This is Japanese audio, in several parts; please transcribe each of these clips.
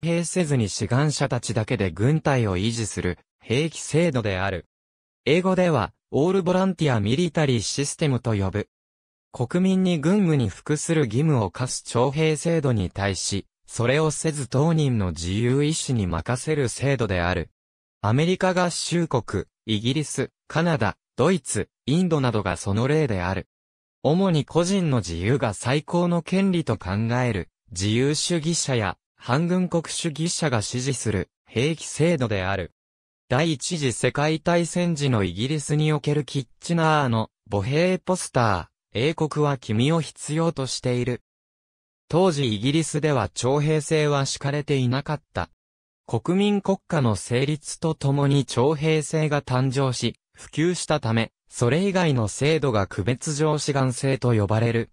兵せずに志願者たちだけで軍隊を維持する兵器制度である。英語では、オールボランティアミリタリーシステムと呼ぶ。国民に軍務に服する義務を課す徴兵制度に対し、それをせず当人の自由意志に任せる制度である。アメリカ合衆国、イギリス、カナダ、ドイツ、インドなどがその例である。主に個人の自由が最高の権利と考える、自由主義者や反軍国主義者が支持する兵器制度である。第一次世界大戦時のイギリスにおけるキッチナーの母兵ポスター、英国は君を必要としている。当時イギリスでは徴兵制は敷かれていなかった。国民国家の成立とともに徴兵制が誕生し、普及したため、それ以外の制度が区別上志願制と呼ばれる。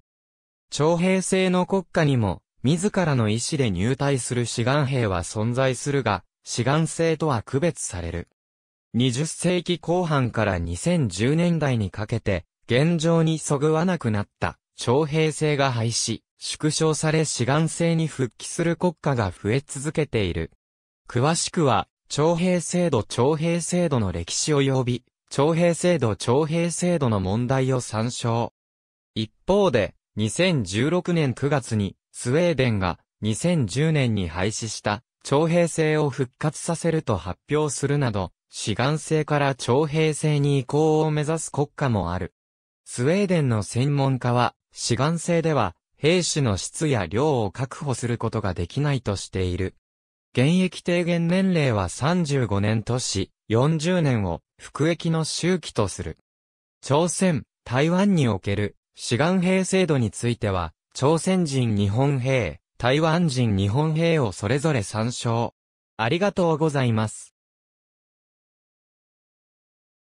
徴兵制の国家にも、自らの意思で入隊する志願兵は存在するが、志願制とは区別される。20世紀後半から2010年代にかけて、現状にそぐわなくなった徴兵制が廃止、縮小され志願制に復帰する国家が増え続けている。詳しくは、徴兵制度徴兵制度の歴史及び、徴兵制度徴兵制度の問題を参照。一方で、2016年9月にスウェーデンが2010年に廃止した徴兵制を復活させると発表するなど、志願制から徴兵制に移行を目指す国家もある。スウェーデンの専門家は、志願制では、兵士の質や量を確保することができないとしている。現役低減年齢は35年とし、40年を服役の周期とする。朝鮮、台湾における志願兵制度については、朝鮮人日本兵、台湾人日本兵をそれぞれ参照。ありがとうございます。